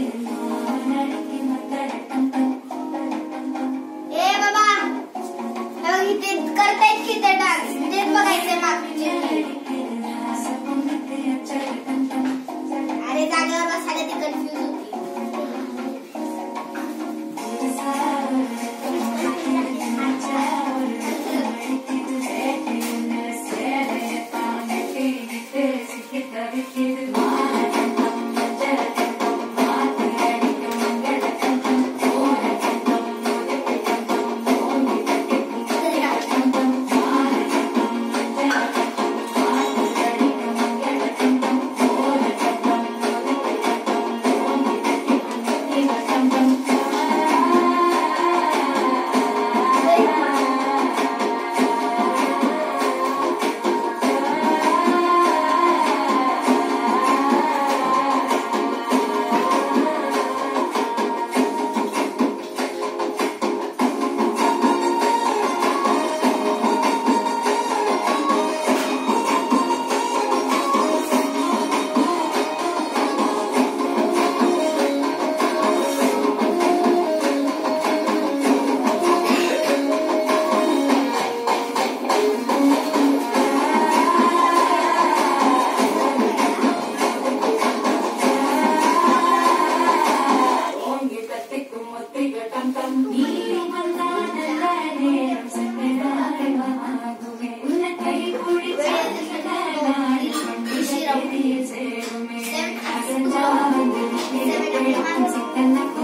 थी कनतन, आसा की करताइस के चदास, जब्ली, मां फिर मां टाइस के चल क О कहते September